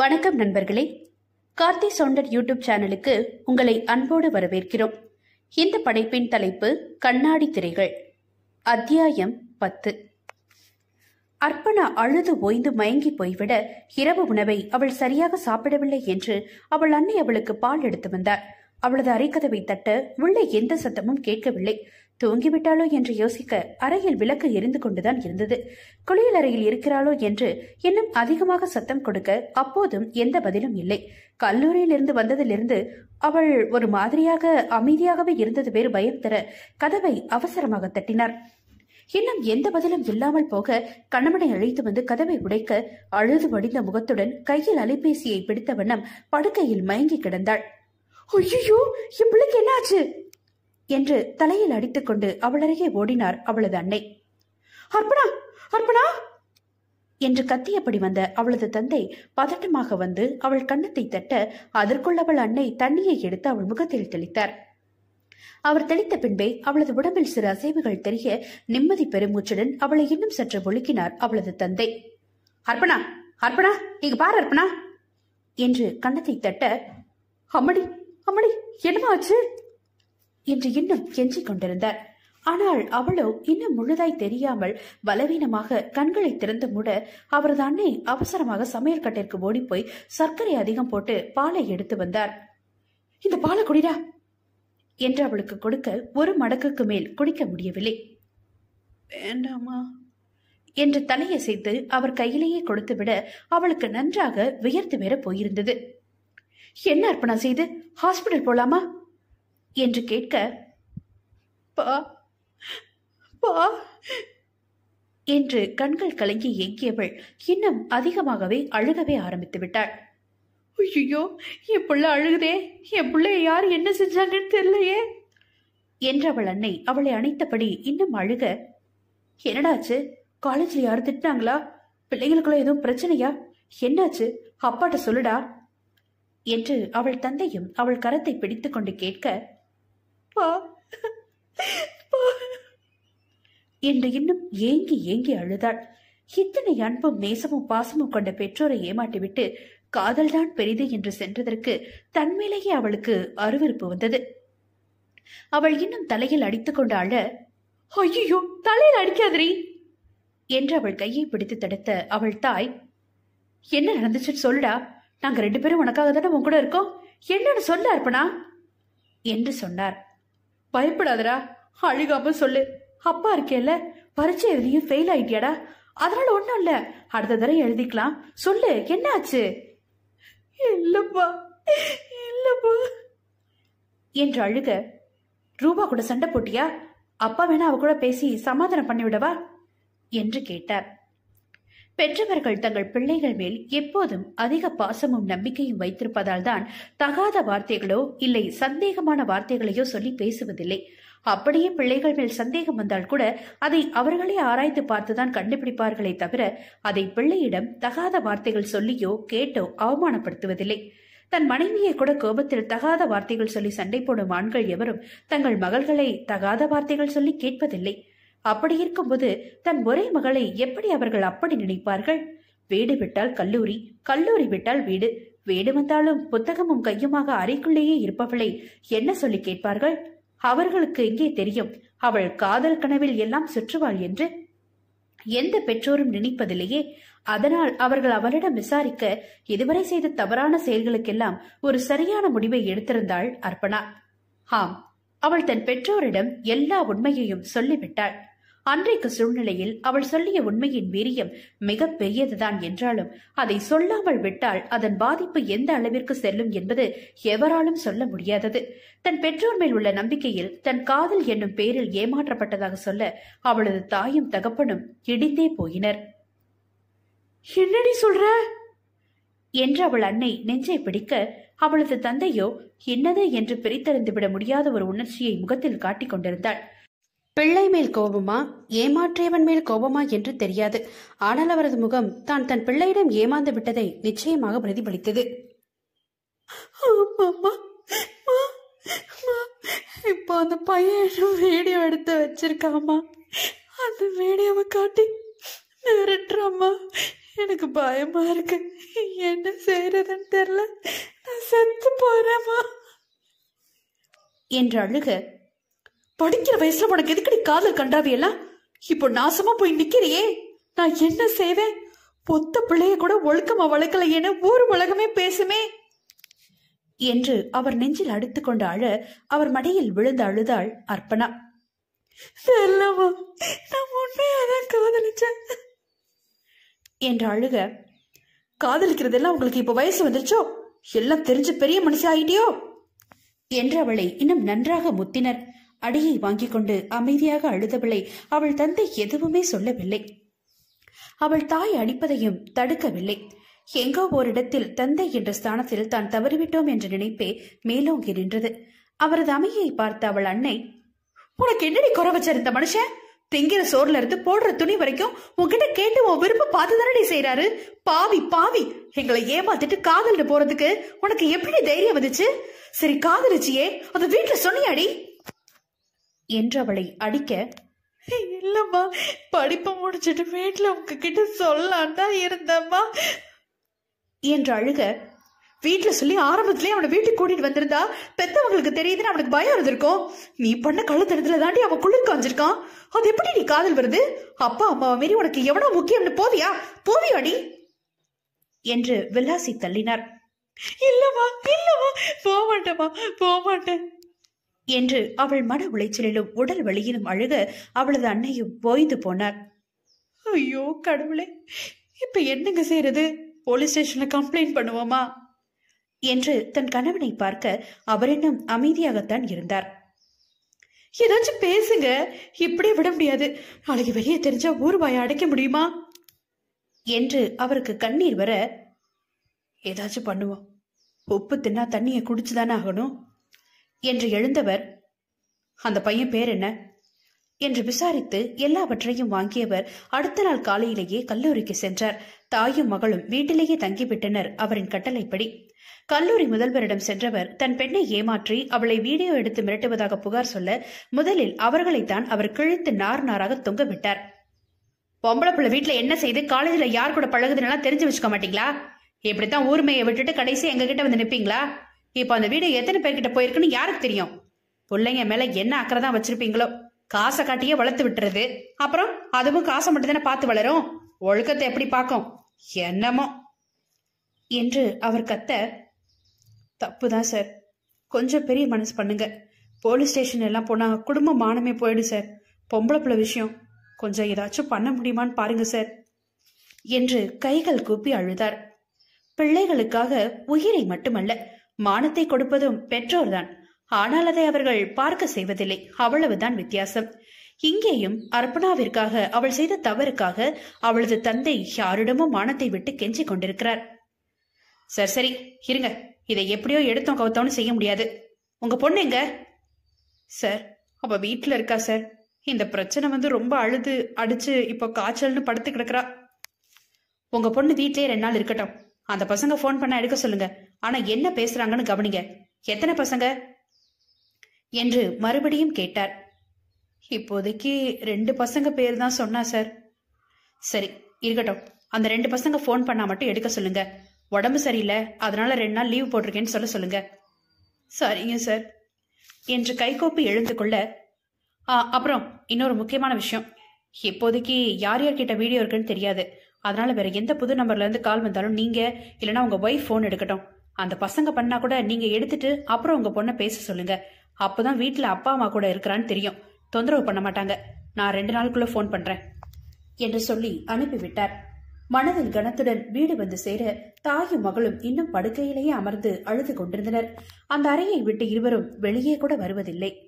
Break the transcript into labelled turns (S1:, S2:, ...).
S1: வணக்கம் நண்பர்களே. Karthi sounder YouTube சேனலுக்கு உங்களை அன்போடு வரவேற்கிறோம். இந்த படைப்பின் தலைப்பு கண்ணாடி திரைகள். அத்தியாயம் பத்து. அர்ப்பணா அழுது ஓய்ந்து மயங்கி போய்விட இரவு உணவை அவள் சரியாக சாப்பிடவில்லை என்று அவள் அன்னை அவளுக்கு பால் எடுத்து வந்தார். அவளது அரைக்கதவை தட்ட உள்ளே எந்த சத்தமும் கேட்கவில்லை. தூங்கிவிட்டாளோ என்று யோசிக்க அறையில் விளக்கு எரிந்து கொண்டுதான் இருந்தது. குளியல் அறையில் இருக்கிறாளோ என்று இன்னும் அதிகமாக சத்தம் கொடுக்க அப்போதும் எந்த பதிலும் இல்லை. கல்லூரியிலிருந்து வந்ததிலிருந்து அவள் ஒரு மாதிரியாக அமைதியாகவே இருந்தது வேறு பயம் தர கதவை அவசரமாக தட்டினார். இன்னும் எந்த பதிலும் இல்லாமல் போக கணவனை அழைத்து வந்து கதவை உடைக்க அழுது வடிந்த முகத்துடன் கையில் அலைபேசியை பிடித்த வண்ணம் படுக்கையில் மயங்கி கிடந்தாள். ஐயோ என் பிள்ளைக்கு என்னாச்சு? என்று தலையில் அடித்துக்கொண்டு அவளருகே ஓடினார் அவளது அன்னை. அர்ப்பணா அர்ப்பணா! என்று கத்தியபடி வந்த அவளது தந்தை பதட்டமாக வந்து அவள் கன்னத்தை தட்ட அதற்குள் அவள் அன்னை தண்ணியை எடுத்து அவள் முகத்தில் தெளித்தார். அவர் தெளித்த பின்பே அவளது உடம்பில் சிறு அசைவுகள் தெரிய நிம்மதி பெருமூச்சுடன் அவளை இன்னும் சற்று ஒழுக்கினார் அவளது தந்தை. அர்ப்பணா அர்ப்பணா இங்க பார் அர்ப்பணா! என்று கன்னத்தை தட்ட அம்மடி அம்மடி என்னமா ஆச்சு? என்று இன்னும் கெஞ்சிக் கொண்டிருந்தார். ஆனால் அவளோ இன்னும் முழுதாய் தெரியாமல் பலவீனமாக கண்களை திறந்து மூட அவரது அன்னை அவசரமாக சமையல் கட்டிற்கு ஓடிப்போய் சர்க்கரை அதிகம் போட்டு பாலை எடுத்து வந்தார். இந்த பாலை குடிடா என்று அவளுக்கு கொடுக்க ஒரு மடக்குக்கு மேல் குடிக்க முடியவில்லை. வேண்டாமா என்று தலையசைத்து அவர் கையிலேயே கொடுத்துவிட அவளுக்கு நன்றாக வியர்த்து வேற போயிருந்தது. என்ன அர்ப்பணா செய்து? ஹாஸ்பிடல் போலாமா? என்று கேட்க பா பா என்று கண்கள் கலங்கி ஏங்கியவள் இன்னும் அதிகமாகவே அழுகவே ஆரம்பித்து விட்டாள். ஐயோ என் புள்ள அழுகுதே என் பிள்ளைய யார் என்ன செஞ்சாங்கன்னு தெரியலையே என்று அவள் அன்னை அவளை அணைத்தபடி இன்னும் அழுக என்னடாச்சு காலேஜ்ல யாரும் திட்டினாங்களா? பிள்ளைங்களுக்குள்ள எதுவும் பிரச்சனையா? என்னாச்சு? அப்பாட்ட சொல்லுடா என்று அவள் தந்தையும் அவள் கரத்தை பிடித்துக்கொண்டு கேட்க பா. பா. என்று இன்னும் ஏங்கி ஏங்கி அழுதாள். இத்தனை அன்பும் நேசமும் பாசமும் கொண்ட பெற்றோரை ஏமாட்டிவிட்டு காதல்தான் பெரிது என்று சென்றதற்கு தன்மேலேயே அவளுக்கு அருவருப்பு வந்தது. அவள் இன்னும் தலையில் அடித்துக் கொண்டு அழ ஐயோ தலையில் அடிக்காதரி என்று அவள் கையை பிடித்து தடுத்த அவள் தாய் என்ன நடந்துச்சுன்னு சொல்லுடா. நாங்க ரெண்டு பேரும் உனக்காக தானே உன் கூட இருக்கோம். என்னன்னு சொல்ல அர்ப்பணா. என்று சொன்னார். பயப்படாதடா. அழுகாம சொல்லு. அப்பா இருக்கேல்ல பரீட்சை எழுதியும் ஃபெயில் ஆயிட்டியாடா. அதனால ஒண்ணும் இல்ல. அடுத்த தடவை எழுதிக்கலாம். சொல்லு என்னாச்சு? இல்லப்பா. இல்லப்பா. என்று அழுக. ரூபா கூட சண்டை போட்டியா? அப்பா வேணா அவ கூட பேசி சமாதானம் பண்ணிவிடவா? என்று கேட்டார். பெற்றவர்கள் தங்கள் பிள்ளைகள் மேல் எப்போதும் அதிக பாசமும் நம்பிக்கையும் வைத்திருப்பதால் தான் தகாத வார்த்தைகளோ இல்லை சந்தேகமான வார்த்தைகளையோ சொல்லி பேசுவதில்லை. அப்படியே பிள்ளைகள் மேல் சந்தேகம் வந்தால் கூட அதை அவர்களே ஆராய்ந்து பார்த்துதான் கண்டுபிடிப்பார்களே தவிர அதை பிள்ளையிடம் தகாத வார்த்தைகள் சொல்லியோ கேட்டோ அவமானப்படுத்துவதில்லை. தன் மனைவியை கூட கோபத்தில் தகாத வார்த்தைகள் சொல்லி சண்டை போடும் ஆண்கள் எவரும் தங்கள் மகள்களை தகாத வார்த்தைகள் சொல்லி கேட்பதில்லை. அப்படி இருக்கும்போது தன் ஒரே மகளை எப்படி அவர்கள் அப்படி நினைப்பார்கள்? வீடு விட்டால் கல்லூரி கல்லூரி விட்டால் வீடு. வீடு வந்தாலும் புத்தகமும் கையுமாக அறைக்குள்ளேயே இருப்பவளை என்ன சொல்லி கேட்பார்கள்? அவர்களுக்கு எங்கே தெரியும் அவள் காதல் கனவில் எல்லாம் சுற்றுவாள் என்று. எந்த பெற்றோரும் நினைப்பதில்லையே. அதனால் அவர்கள் அவளிடம் விசாரிக்க இதுவரை செய்த தவறான செயல்களுக்கெல்லாம் ஒரு சரியான முடிவை எடுத்திருந்தாள் அர்ப்பணா. ஆம் அவள் தன் பெற்றோரிடம் எல்லா உண்மையையும் சொல்லிவிட்டாள். அன்றைக்கு சூழ்நிலையில் அவள் சொல்லிய உண்மையின் வீரியம் மிக பெரியதுதான் என்றாலும் அதை சொல்லாமல் விட்டால் அதன் பாதிப்பு எந்த அளவிற்கு செல்லும் என்பது எவராலும் சொல்ல முடியாதது. தன் பெற்றோர் மேல் உள்ள நம்பிக்கையில் தன் காதல் என்னும் பேரில் ஏமாற்றப்பட்டதாக சொல்ல அவளது தாயும் தகப்பனும் இடிந்தே போயினர். என்னடி சொல்ற? என்று அவள் அன்னை நெஞ்சை பிடிக்க அவளது தந்தையோ என்னது என்று பிரித்தறிந்து விட முடியாத ஒரு உணர்ச்சியை முகத்தில் காட்டிக் கொண்டிருந்தாள். பிள்ளை மேல் கோபமா? ஏமாற்றியவன் மேல் கோபமா என்று தெரியாது. ஆனால் அவரது முகம் தான் தன் பிள்ளையிடம் ஏமாந்து விட்டதை நிச்சயமாக பிரதிபலித்தது. இப்போ அந்த பையன் வீடியோ எடுத்து வச்சிருக்காமா அந்த வீடியோவை காட்டி மிரட்டுறாம்மா. எனக்கு பயமா இருக்கு. என்ன செய்யறதுன்னு தெரியல. நான் செத்து போறேமா என்று அழுக. படிக்கிற வயசுல உனக்கு எதுக்கடி காதல் கண்டாவியெல்லாம்? இப்போ நாசமா போய் நிக்கிறியே. நான் என்ன செய்வேன்? பொத்த பிள்ளைய கூட ஒழுக்கமா வளர்க்கலையேன்னு ஊர் உலகமே பேசுமே. என்று அவர் நெஞ்சில் அடித்துக்கொண்டு அழ அவர் மடியில் விழுந்து அழுதாள் அர்ப்பணா. செல்லம்மா நான் உண்மையாதான் காதலிச்சேன். என்று அழுக. காதலிக்கிறதெல்லாம் உங்களுக்கு இப்ப வயசு வந்துச்சோ எல்லாம் தெரிஞ்ச பெரிய மனுஷி ஆயிட்டியோ என்று அவளை இன்னும் நன்றாக முத்தினர். அடியை வாங்கிக் கொண்டு அமைதியாக அழுதவளை அவள் தந்தை எதுவுமே சொல்லவில்லை. அவள் தாய் அடிப்பதையும் தடுக்கவில்லை. எங்கோ ஓரிடத்தில் தந்தை என்ற ஸ்தானத்தில் தான் தவறிவிட்டோம் என்ற நினைப்பே மேலோங்கி நின்றது. அவரது அமையை பார்த்த அவள் அன்னை உனக்கு என்னடி குறை வச்சார் இந்த மனுஷன்? திங்கிற சோர்ல இருந்து போடுற துணி வரைக்கும் உன்கிட்ட கேட்டு உன் விருப்பம் பார்த்து தானடி செய்யறாரு பாவி பாவி. எங்களை ஏமாத்திட்டு காதல்னு போறதுக்கு உனக்கு எப்படி தைரியம் வந்துச்சு? சரி காதலிச்சியே. அது வீட்டுல சொன்னியாடி? என்று அவளை அடிக்க இல்லம்மா. படிப்பு முடிச்சிட்டு வீட்டுல உங்ககிட்ட சொல்லான் தான் இருந்தம்மா. என்று அழுக வீட்டில் சொல்லி ஆரம்பத்திலே அவனை வீட்டுக்கு கூட்டிகிட்டு வந்திருந்தா பெத்தவங்களுக்கு தெரியுதுன்னு அவனுக்கு பயம் இருந்திருக்கும். நீ பண்ண கழுத்தனத்தில் தாண்டி அவன் குளிர்க்கு வந்திருக்கான் அது எப்படி நீ காதல் வருது? அப்பா அம்மாவை மாரி உனக்கு எவனோ முக்கியம்னு போவியா? போவியாடி? என்று வில்லாசி தள்ளினார். இல்லவா இல்லவா போக மாட்டேம்மா போக மாட்டேன் என்று அவள் மன உளைச்சலிலும் உடல் வலியிலும் அழுக அவளது அன்னையும் ஓய்ந்து போனார். ஐயோ கடவுளே இப்ப என்னங்க செய்யறது போலீஸ் ஸ்டேஷன்ல கம்ப்ளைண்ட் பண்ணுவோமா? என்று தன் கணவனை பார்க்க அவர் இன்னும் அமைதியாகத்தான் இருந்தார். ஏதாச்சும் பேசுங்க. இப்படியே விட முடியாது. நாளைக்கு வெளியே தெரிஞ்சா ஊர்வாயை அடைக்க முடியுமா? என்று அவருக்கு கண்ணீர் வர ஏதாச்சும் பண்ணுவோம். உப்பு தின்னா தண்ணியை குடிச்சுதானே ஆகணும்? என்று எழுந்தவர் அந்த பையன் பேர் என்ன? என்று விசாரித்து எல்லாவற்றையும் வாங்கியவர் அடுத்த நாள் காலையிலேயே கல்லூரிக்கு சென்றார். தாயும் மகளும் வீட்டிலேயே தங்கிவிட்டனர் அவரின் கட்டளைப்படி. கல்லூரி முதல்வரிடம் சென்றவர் தன் பெண்ணை ஏமாற்றி அவளை வீடியோ எடுத்து மிரட்டுவதாக புகார் சொல்ல முதலில் அவர்களைத்தான் அவர் கிழித்து நார் நாராக தொங்க விட்டார். பொம்பளை பிள்ளை வீட்டுல என்ன செய்து காலேஜ்ல யார் கூட பழகுதுன்னா தெரிஞ்சு வச்சுக்க மாட்டீங்களா? இப்படித்தான் ஊர்மையை விட்டுட்டு கடைசி எங்க கிட்ட வந்து நிப்பீங்களா? இப்போ அந்த வீடு எத்தனை பேர்கிட்ட போயிருக்குன்னு யாருக்கு தெரியும்? பிள்ளைங்க மேல என்ன அக்கறை தான் வச்சிருப்பீங்களோ? காசை காட்டியே வளர்த்து விட்டுறது. அப்புறம் அதுவும் காசை மட்டும் தானே பார்த்து வளரும்? ஒழுக்கத்தை எப்படி பார்க்கும்? என்னமோ. என்று அவர் கத்த தப்புதான் சார் கொஞ்சம் பெரிய மனசு பண்ணுங்க. போலீஸ் ஸ்டேஷன் எல்லாம் போனா குடும்ப மானமே போயிடும் சார் பொம்பளை பிள்ளை விஷயம். கொஞ்சம் ஏதாச்சும் பண்ண முடியுமான்னு பாருங்க சார் என்று கைகள் கூப்பி அழுதார். பிள்ளைகளுக்காக உயிரை மட்டுமல்ல மானத்தை கொடுப்பதும் பெற்றோர்தான் ஆனால் அதை அவர்கள் பார்க்க செய்வதில்லை. அவ்வளவுதான் வித்தியாசம். இங்கேயும் அர்ப்பணாவிற்காக அவள் செய்த தவறுக்காக அவளது தந்தை யாரிடமும் மானத்தை விட்டு கெஞ்சிக் கொண்டிருக்கிறார். சரி சரி இருங்க. இதை எப்படியோ எடுத்தோம் கவுத்தோன்னு செய்ய முடியாது. உங்க பொண்ணு எங்க? சார் அவ வீட்டுல இருக்கா சார். இந்த பிரச்சனை வந்து ரொம்ப அழுது அடிச்சு இப்போ காய்ச்சல்னு படுத்து கிடக்குறா. உங்க பொண்ணு வீட்லயே ரெண்டு நாள் இருக்கட்டும். அந்த பசங்க ஃபோன் பண்ண எடுக்க சொல்லுங்க. ஆனா என்ன பேசுறாங்கன்னு கவனிங்க. எத்தனை பசங்க? என்று மறுபடியும் கேட்டார். இப்போதைக்கு ரெண்டு பசங்க பேர் தான் சொன்னா சார். சரி இருக்கட்டும். அந்த ரெண்டு பசங்க ஃபோன் பண்ணா மட்டும் எடுக்க சொல்லுங்க. உடம்பு சரியில்லை அதனால ரெண்டு நாள் லீவ் போட்டிருக்கேன்னு சொல்ல சொல்லுங்க. சரிங்க சார் என்று கைகோப்பி எழுந்து கொள்ள அப்புறம் இன்னொரு முக்கியமான விஷயம். இப்போதைக்கு யார் யார்கிட்ட வீடியோ இருக்குன்னு தெரியாது. அதனால வேற எந்த புது நம்பர்ல இருந்து கால் வந்தாலும் நீங்க இல்லைன்னா உங்க ஒய்ஃப் ஃபோன் எடுக்கட்டும். அந்த பசங்க பண்ணா கூட நீங்க எடுத்துட்டு அப்புறம் உங்க பொண்ணை பேச சொல்லுங்க. அப்பதான் வீட்டுல அப்பா அம்மா கூட இருக்கிறான்னு தெரியும். தொந்தரவு பண்ண மாட்டாங்க. நான் ரெண்டு நாளுக்குள்ள ஃபோன் பண்றேன். என்று சொல்லி அனுப்பிவிட்டார். மனதில் கனத்துடன் வீடு வந்து சேர தாயும் மகளும் இன்னும் படுக்கையிலேயே அமர்ந்து அழுது கொண்டிருந்தனர். அந்த அறையை விட்டு இருவரும் வெளியே கூட வருவதில்லை.